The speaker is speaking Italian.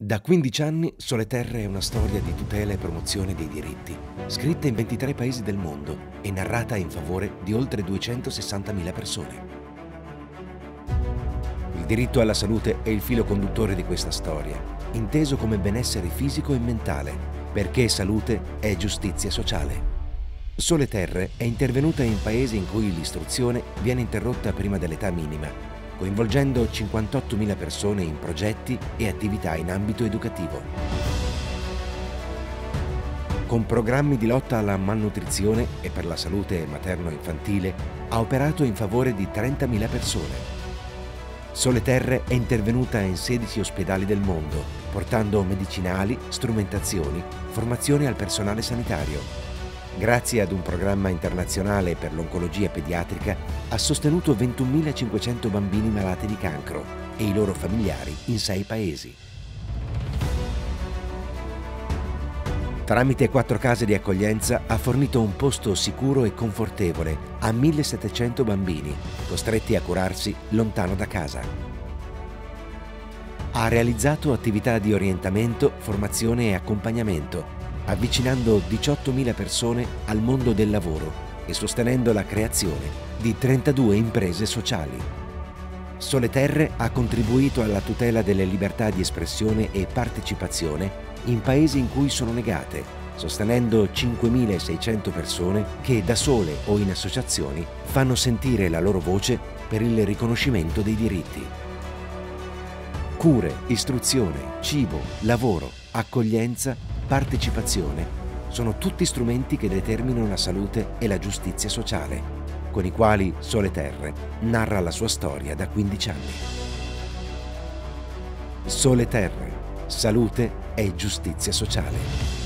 Da 15 anni Sole Terre è una storia di tutela e promozione dei diritti, scritta in 23 paesi del mondo e narrata in favore di oltre 260.000 persone. Il diritto alla salute è il filo conduttore di questa storia, inteso come benessere fisico e mentale, perché salute è giustizia sociale. Sole Terre è intervenuta in paesi in cui l'istruzione viene interrotta prima dell'età minima coinvolgendo 58.000 persone in progetti e attività in ambito educativo. Con programmi di lotta alla malnutrizione e per la salute materno-infantile ha operato in favore di 30.000 persone. Sole Terre è intervenuta in 16 ospedali del mondo, portando medicinali, strumentazioni, formazione al personale sanitario grazie ad un programma internazionale per l'oncologia pediatrica, ha sostenuto 21.500 bambini malati di cancro e i loro familiari in sei paesi. Tramite quattro case di accoglienza ha fornito un posto sicuro e confortevole a 1.700 bambini, costretti a curarsi lontano da casa. Ha realizzato attività di orientamento, formazione e accompagnamento avvicinando 18.000 persone al mondo del lavoro e sostenendo la creazione di 32 imprese sociali. Sole Terre ha contribuito alla tutela delle libertà di espressione e partecipazione in paesi in cui sono negate, sostenendo 5.600 persone che da sole o in associazioni fanno sentire la loro voce per il riconoscimento dei diritti. Cure, istruzione, cibo, lavoro, accoglienza partecipazione sono tutti strumenti che determinano la salute e la giustizia sociale, con i quali Sole Terre narra la sua storia da 15 anni. Sole Terre, salute e giustizia sociale.